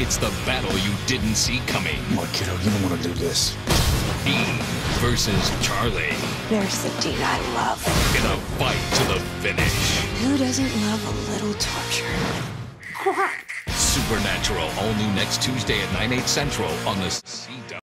It's the battle you didn't see coming. Oh, my kiddo, you don't want to do this. Dean versus Charlie There's the Dean I love. in a fight to the finish. Who doesn't love a little torture? Supernatural, all new next Tuesday at 9, 8 central on the CW.